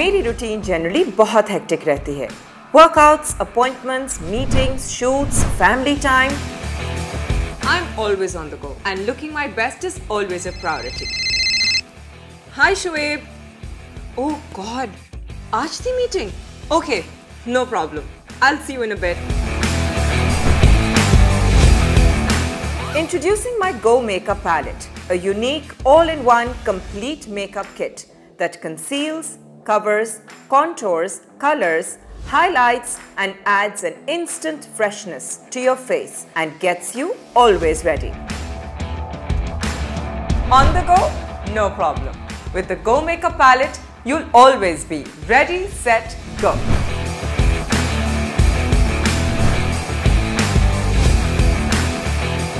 मेरी routine generally बहुत hectic रहती है workouts appointments meetings shoots family time I'm always on the go, and looking my best is always a priority. Hi, Shoaib. Oh God, आज the meeting. Okay, no problem. I'll see you in a bit. Introducing my Go Makeup Palette, a unique all-in-one complete makeup kit that conceals, covers, contours, colors, highlights and adds an instant freshness to your face and gets you always ready. On the go? No problem. With the Go Makeup Palette, you'll always be ready, set, go.